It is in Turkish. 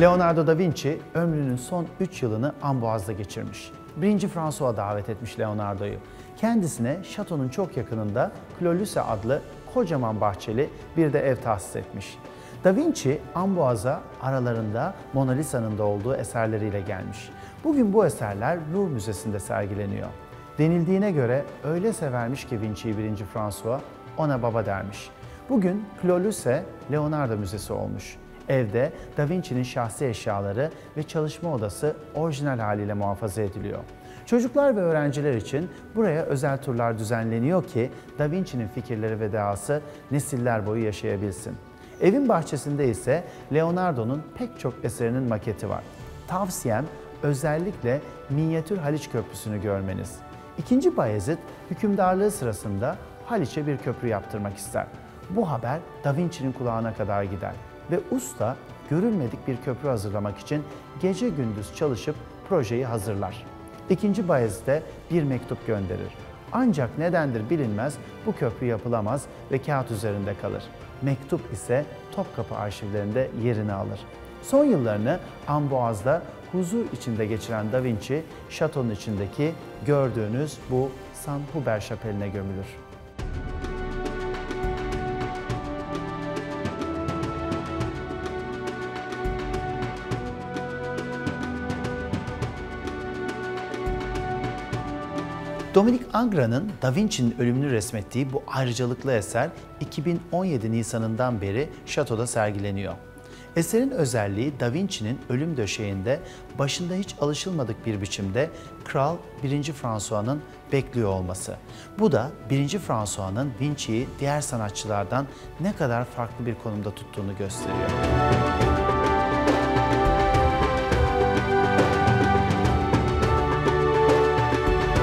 Leonardo da Vinci ömrünün son 3 yılını Amboaz'da geçirmiş. 1. François davet etmiş Leonardo'yu. Kendisine şatonun çok yakınında Clolus'e adlı kocaman bahçeli bir de ev tahsis etmiş. Da Vinci, Amboaz'a aralarında Mona Lisa'nın da olduğu eserleriyle gelmiş. Bugün bu eserler Louvre Müzesi'nde sergileniyor. Denildiğine göre öyle severmiş ki Vinci'yi 1. François, ona baba dermiş. Bugün Clolus'e Leonardo Müzesi olmuş. Evde Da Vinci'nin şahsi eşyaları ve çalışma odası orijinal haliyle muhafaza ediliyor. Çocuklar ve öğrenciler için buraya özel turlar düzenleniyor ki Da Vinci'nin fikirleri ve dehası nesiller boyu yaşayabilsin. Evin bahçesinde ise Leonardo'nun pek çok eserinin maketi var. Tavsiyem özellikle minyatür Haliç Köprüsü'nü görmeniz. İkinci Bayezid hükümdarlığı sırasında Haliç'e bir köprü yaptırmak ister. Bu haber Da Vinci'nin kulağına kadar gider ve usta görülmedik bir köprü hazırlamak için gece gündüz çalışıp projeyi hazırlar. İkinci Bayezid'e bir mektup gönderir. Ancak nedendir bilinmez bu köprü yapılamaz ve kağıt üzerinde kalır. Mektup ise Topkapı arşivlerinde yerini alır. Son yıllarını Amboaz'da huzur içinde geçiren Da Vinci, şatonun içindeki gördüğünüz bu San Hubert Şapeli'ne gömülür. Dominic Angra'nın Da Vinci'nin ölümünü resmettiği bu ayrıcalıklı eser 2017 Nisan'ından beri şatoda sergileniyor. Eserin özelliği Da Vinci'nin ölüm döşeğinde başında hiç alışılmadık bir biçimde Kral 1. François'nın bekliyor olması. Bu da 1. François'nın Vinci'yi diğer sanatçılardan ne kadar farklı bir konumda tuttuğunu gösteriyor.